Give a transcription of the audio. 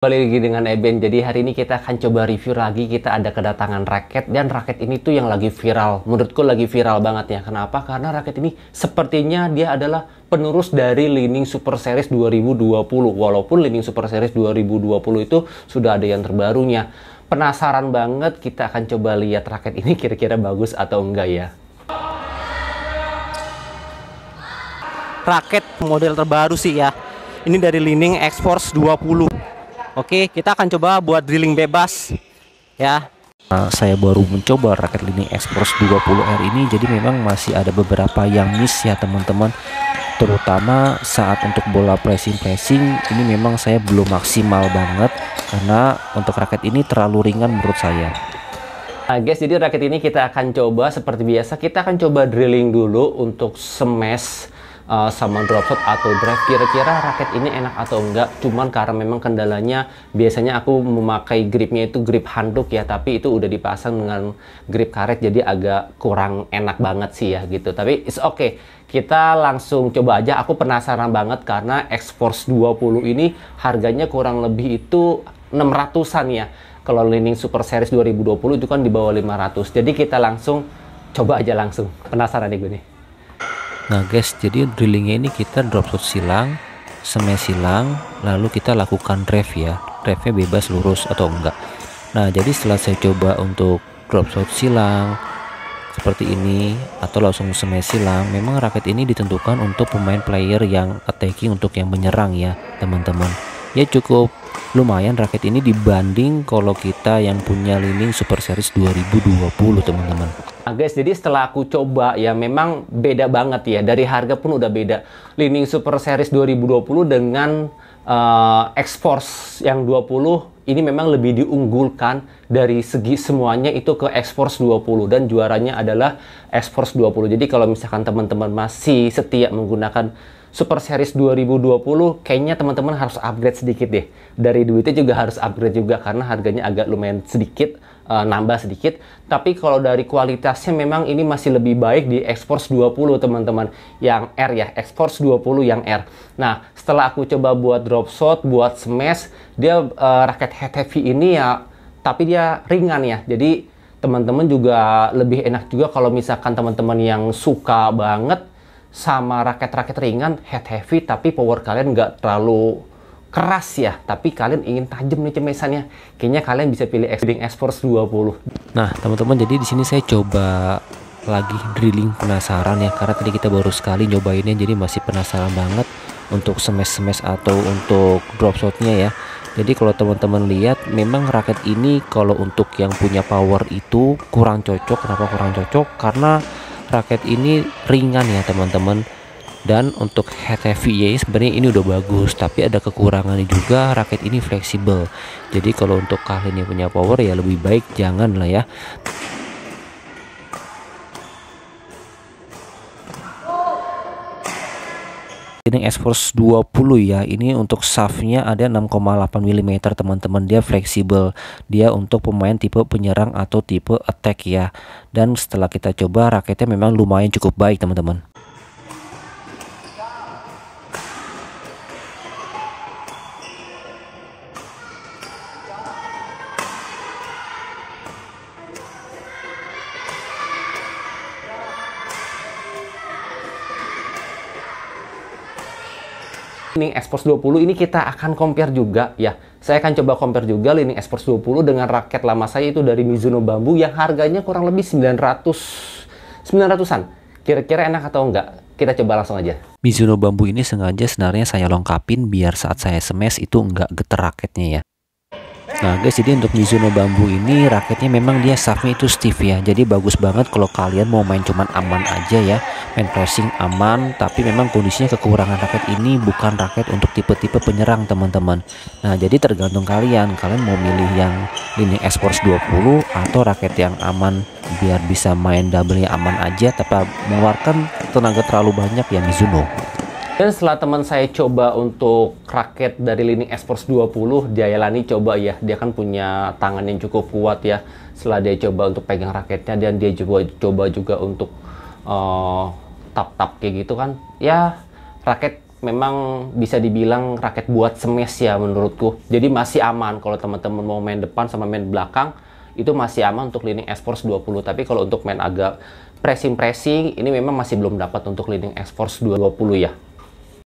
Kembali lagi dengan Eben. Jadi hari ini kita akan coba review lagi. Kita ada kedatangan raket dan raket ini tuh yang lagi viral. Menurutku lagi viral banget ya. Kenapa? Karena raket ini sepertinya dia adalah penerus dari Lining Super Series 2020. Walaupun Lining Super Series 2020 itu sudah ada yang terbarunya. Penasaran banget kita akan coba lihat raket ini kira-kira bagus atau enggak ya. Raket model terbaru sih ya. Ini dari Lining X-Force 20 Oke, kita akan coba buat drilling bebas ya. Nah, saya baru mencoba raket Lini Express 20R ini jadi memang masih ada beberapa yang miss ya teman-teman. Terutama saat untuk bola pressing-pressing ini memang saya belum maksimal banget karena untuk raket ini terlalu ringan menurut saya. Nah guys, jadi raket ini kita akan coba seperti biasa. Kita akan coba drilling dulu untuk smash uh, sama drop shot atau drive kira-kira raket ini enak atau enggak? Cuman karena memang kendalanya biasanya aku memakai gripnya itu grip handuk ya tapi itu udah dipasang dengan grip karet jadi agak kurang enak banget sih ya gitu. Tapi it's okay. Kita langsung coba aja. Aku penasaran banget karena X-Force 20 ini harganya kurang lebih itu 600an ya. Kalau Lining Super Series 2020 itu kan di bawah 500 jadi kita langsung coba aja langsung. Penasaran nih gue nih Nah guys, jadi drillingnya ini kita drop shot silang, smash silang, lalu kita lakukan drive ya. Drive-nya bebas lurus atau enggak. Nah, jadi setelah saya coba untuk drop shot silang seperti ini atau langsung smash silang, memang raket ini ditentukan untuk pemain player yang attacking untuk yang menyerang ya, teman-teman. Ya cukup lumayan raket ini dibanding kalau kita yang punya Lining Super Series 2020, teman-teman. Nah guys, jadi setelah aku coba ya memang beda banget ya. Dari harga pun udah beda. Lining Super Series 2020 dengan uh, X-Force yang 20 ini memang lebih diunggulkan dari segi semuanya itu ke X-Force 20 dan juaranya adalah X-Force 20. Jadi kalau misalkan teman-teman masih setia menggunakan Super Series 2020 kayaknya teman-teman harus upgrade sedikit deh. Dari duitnya juga harus upgrade juga karena harganya agak lumayan sedikit, uh, nambah sedikit. Tapi kalau dari kualitasnya memang ini masih lebih baik di X-Force 20 teman-teman. Yang R ya, X-Force 20 yang R. Nah, setelah aku coba buat drop shot, buat smash, dia uh, raket head heavy ini ya tapi dia ringan ya. Jadi teman-teman juga lebih enak juga kalau misalkan teman-teman yang suka banget sama raket-raket ringan head heavy tapi power kalian nggak terlalu keras ya. Tapi kalian ingin tajam nih cemesannya. Kayaknya kalian bisa pilih Xding X-Force 20 nah teman-teman jadi di sini saya coba lagi drilling penasaran ya karena tadi kita baru sekali nyobainnya jadi masih penasaran banget untuk smash-smash atau untuk drop shotnya ya. Jadi kalau teman-teman lihat memang raket ini kalau untuk yang punya power itu kurang cocok. Kenapa kurang cocok? Karena raket ini ringan ya teman-teman. Dan untuk head heavy ya sebenarnya ini udah bagus tapi ada kekurangannya juga raket ini fleksibel. Jadi kalau untuk kalian yang punya power ya lebih baik jangan lah ya ini S-Force 20 ya. Ini untuk shaftnya ada 6,8 mm teman-teman. Dia fleksibel. Dia untuk pemain tipe penyerang atau tipe attack ya. Dan setelah kita coba raketnya memang lumayan cukup baik teman-teman Lining Express 20 ini kita akan compare juga ya. Saya akan coba compare juga Lining Express 20 dengan raket lama saya itu dari Mizuno Bambu yang harganya kurang lebih 900 900-an. Kira-kira enak atau enggak? Kita coba langsung aja. Mizuno Bambu ini sengaja sebenarnya saya lengkapin biar saat saya smash itu enggak getar raketnya ya. Nah guys jadi untuk Mizuno bambu ini raketnya memang dia shaftnya itu stiff ya. Jadi bagus banget kalau kalian mau main cuman aman aja ya. Main pressing aman tapi memang kondisinya kekurangan raket ini bukan raket untuk tipe-tipe penyerang teman-teman. Nah jadi tergantung kalian. Kalian mau milih yang ini X-Force 20 atau raket yang aman Biar bisa main double-nya aman aja tapi mengeluarkan tenaga terlalu banyak ya Mizuno dan setelah teman saya coba untuk raket dari Lining Exforce 20, Jayalani coba ya, dia kan punya tangan yang cukup kuat ya. Setelah dia coba untuk pegang raketnya dan dia coba coba juga untuk uh, tap-tap kayak gitu kan. Ya, raket memang bisa dibilang raket buat smash ya menurutku. Jadi masih aman kalau teman-teman mau main depan sama main belakang itu masih aman untuk Leaning X-Force 20. Tapi kalau untuk main agak pressing-pressing ini memang masih belum dapat untuk Leaning X-Force 20 ya.